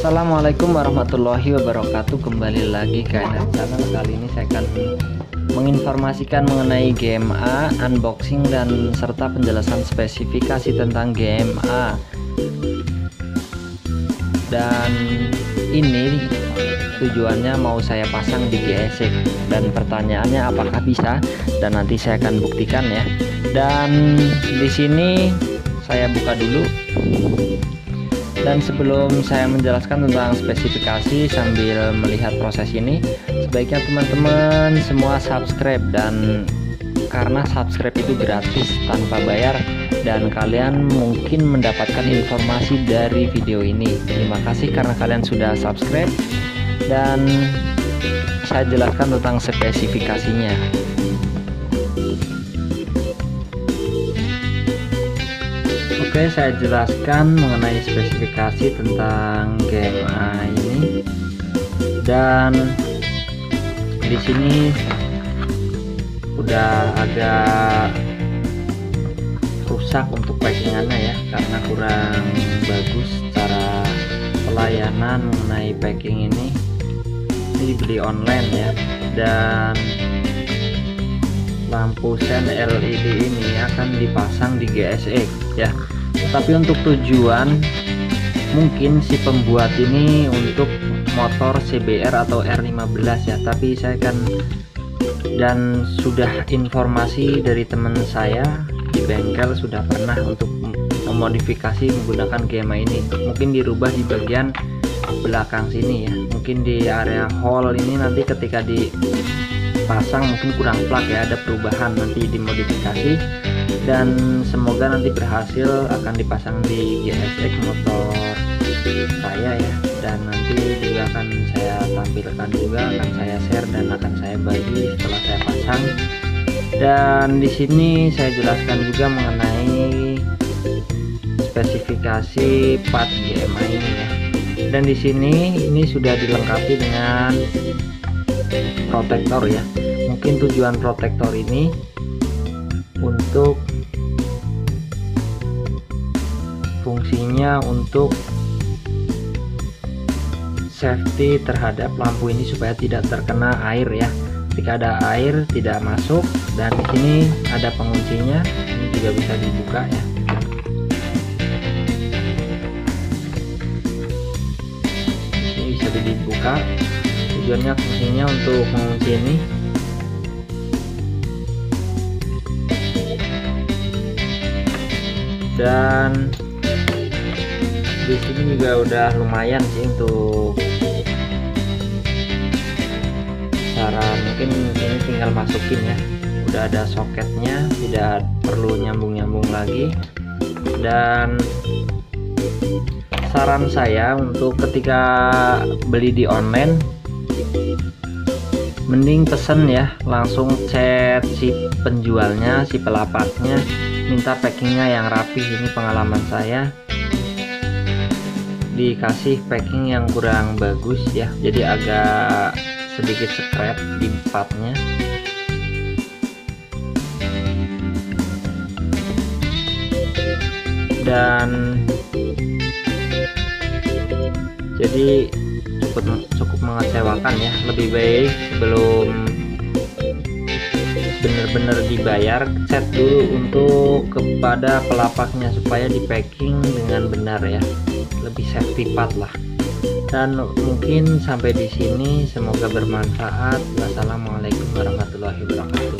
Assalamualaikum warahmatullahi wabarakatuh. Kembali lagi ke NR Channel. Kali ini saya akan menginformasikan mengenai GMA Unboxing dan serta penjelasan spesifikasi tentang GMA Dan ini tujuannya mau saya pasang di GSX Dan pertanyaannya apakah bisa? Dan nanti saya akan buktikan ya. Dan di sini saya buka dulu dan sebelum saya menjelaskan tentang spesifikasi sambil melihat proses ini, sebaiknya teman-teman semua subscribe dan karena subscribe itu gratis tanpa bayar dan kalian mungkin mendapatkan informasi dari video ini. Terima kasih karena kalian sudah subscribe dan saya jelaskan tentang spesifikasinya. Oke, saya jelaskan mengenai spesifikasi tentang GMA ini. Dan di sini udah agak rusak untuk packingannya ya, karena kurang bagus cara pelayanan mengenai packing ini. Ini dibeli online ya, dan lampu sen LED ini akan dipasang di GSX ya tapi untuk tujuan mungkin si pembuat ini untuk motor CBR atau R15 ya. Tapi saya kan dan sudah informasi dari teman saya di bengkel sudah pernah untuk memodifikasi menggunakan GMA ini. Mungkin dirubah di bagian belakang sini ya. Mungkin di area hall ini nanti ketika dipasang mungkin kurang plak ya ada perubahan nanti dimodifikasi dan semoga nanti berhasil akan dipasang di GSX motor saya ya. Dan nanti juga akan saya tampilkan juga akan saya share dan akan saya bagi setelah saya pasang. Dan di sini saya jelaskan juga mengenai spesifikasi part GMA ini ya. Dan di sini ini sudah dilengkapi dengan protektor ya. Mungkin tujuan protektor ini untuk fungsinya untuk safety terhadap lampu ini supaya tidak terkena air ya. Ketika ada air tidak masuk dan di sini ada penguncinya ini juga bisa dibuka ya. Ini bisa dibuka. Tujuannya fungsinya untuk mengunci ini. Dan di sini juga udah lumayan sih untuk cara mungkin ini tinggal masukin ya. Udah ada soketnya tidak perlu nyambung-nyambung lagi. Dan saran saya untuk ketika beli di online mending pesen ya langsung chat si penjualnya si pelapaknya minta packingnya yang rapi. Ini pengalaman saya dikasih packing yang kurang bagus ya. Jadi agak sedikit scrap di empatnya dan jadi cukup cukup mengecewakan ya. Lebih baik sebelum benar-benar dibayar chat dulu untuk kepada pelapaknya supaya di packing dengan benar ya lebih safety part lah. Dan mungkin sampai di sini semoga bermanfaat. Wassalamualaikum warahmatullahi wabarakatuh